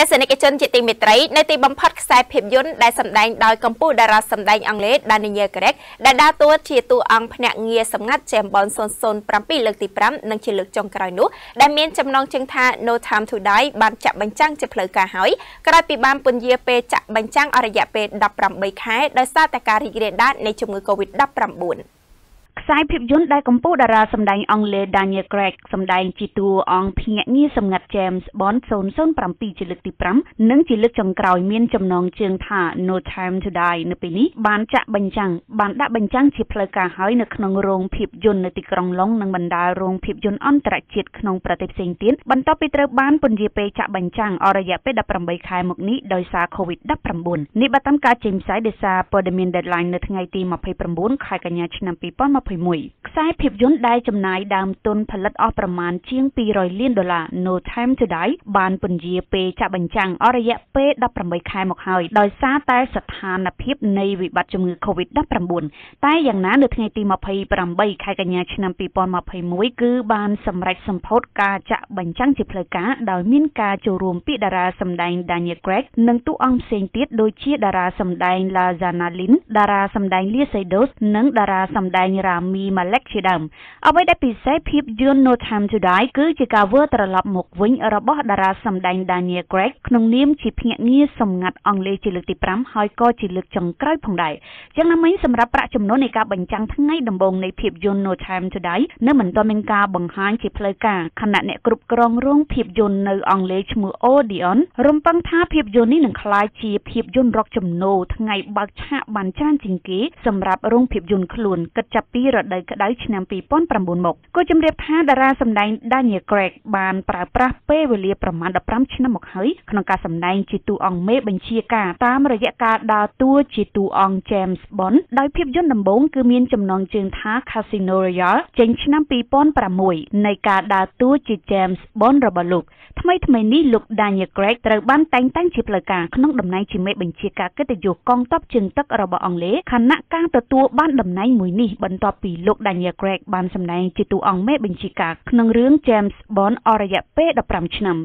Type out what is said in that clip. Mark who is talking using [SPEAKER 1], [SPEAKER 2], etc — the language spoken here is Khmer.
[SPEAKER 1] ទស្សនិកជនជាទីមេត្រីនៅទីបំផុតខ្សែភាពយន្តដែលសម្ដែងដោយកម្ពុជាតារាសម្ដែងអង់គ្លេស Daniel Craig ដែលដើរតួជាតួអង្គភ្នាក់ងារសម្ងាត់ James Bond 007លើកទី5និងជាលើកចុងក្រោយនោះដែលមានចំណងជើងថា No Time to Die បានចាក់បញ្ចាំងជាផ្លូវការហើយក្រោយពីបានពន្យាពេលចាក់បញ្ចាំងអស់រយៈពេល18ខែដោយសារតែការរីករាលដាលនៃជំងឺ Covid-19
[SPEAKER 2] ខ្សែភាពយន្តដែលកម្ពុជាតារាសម្ដែងអង់គ្លេស Daniel Craig សម្ដែងជាតួអង្គភ្នាក់ងារសម្ងាត់ James Bond 007ជាលើកទី5និងជាលើកចុងក្រោយមានចំណងជើងថា No Time to Die នៅពេលនេះបានចាក់បញ្ចាំងបានដាក់បញ្ចាំងជាផ្លូវការហើយនៅក្នុងរោងភាពយន្តនៅទីក្រុងឡុងនិងបណ្ដារោងភាពយន្តអន្តរជាតិក្នុងប្រទេសផ្សេងទៀតបន្ទាប់ពីត្រូវបានពន្យាពេលចាក់បញ្ចាំងអស់រយៈពេល18ខែមកនេះដោយសារ COVID-19 នេះបានតាមការចេញផ្សាយដោយសារព័ត៌មាន Deadline នៅថ្ងៃទី29ខែកញ្ញាឆ្នាំ2020 2021ខ្សែភាពយន្តដែលចំណាយដើមទុនផលិតអស់ប្រមាណជាង200លានដុល្លារ No Time to Die បានពន្យាពេលចាក់បញ្ចាំងអស់រយៈពេល18ខែមកហើយដោយសារតែស្ថានភាពនៃវិបត្តិជំងឺ Covid-19 តែយ៉ាងណានៅថ្ងៃទី28ខែកញ្ញាឆ្នាំ2021គឺបានសម្រេចសម្ពោធការចាក់បញ្ចាំងជាផ្លូវការដោយមានការចូលរួមពីតារាសម្ដែង Daniel Craig និងតួអង្គផ្សេងទៀតដូចជាតារាសម្ដែង Lashana Lynn តារាសម្ដែង Lia Seydoux និងតារាសម្ដែង Ram មីម៉ាឡិកជាដើមអ្វីដែលពិសេសភាពយន្ត No Time to Die គឺជាការវិលត្រឡប់មកវិញរបស់តារាសម្ដែង Daniel Craig ក្នុងនាមជាភ្នាក់ងារសម្ងាត់អង់គ្លេសជាលើកទី5ហើយក៏ជាលើកចុងក្រោយផងដែរយ៉ាងណាមិញសម្រាប់ប្រាក់ចំណូលនៃការបញ្ចាំងថ្ងៃដំបូងនៃភាពយន្ត No Time to Die នៅមិនទាន់មានការបង្ហាញជាផ្លូវការខណៈអ្នកគ្រប់គ្រងរោងភាពយន្តនៅអង់គ្លេសឈ្មោះ Odeon រំពឹងថាភាពយន្តនេះនឹងក្លាយជាភាពយន្តរកចំណូលថ្ងៃបើកឆាកបានច្រើនជាងគេសម្រាប់រោងភាពយន្តខ្លួនគិតចាប់ពីរដូវក្តៅឆ្នាំ2009មកគូជំរាបថាតារាសម្ដែង Daniel Craig បានប្រើប្រាស់ពេលវេលាប្រមាណ15ឆ្នាំមកហើយក្នុងការសម្ដែងជាតួអង្គមេបញ្ជាការតាមរយៈការដើរតួជាតួអង្គ James Bond ដោយភាពយន្តដំបូងគឺមានចំណងជើងថា Casino Royale ចេញឆ្នាំ2006នៃការដើរតួជា James Bond របស់លោកថ្មីថ្មីនេះលោក Daniel Craig ត្រូវបានតែងតាំងជាផ្លូវការក្នុងតំណែងជាមេបញ្ជាការកិត្តិយសកងទ័ពជើងទឹករបស់អង់គ្លេសខណៈការទទួលបានតំណែងមួយនេះបន្ទាប់ពីលោក Daniel Craig បានសម្ដែងជាតួអង្គមេបញ្ជាការក្នុងរឿង James Bond អស់រយៈពេល15ឆ្នាំ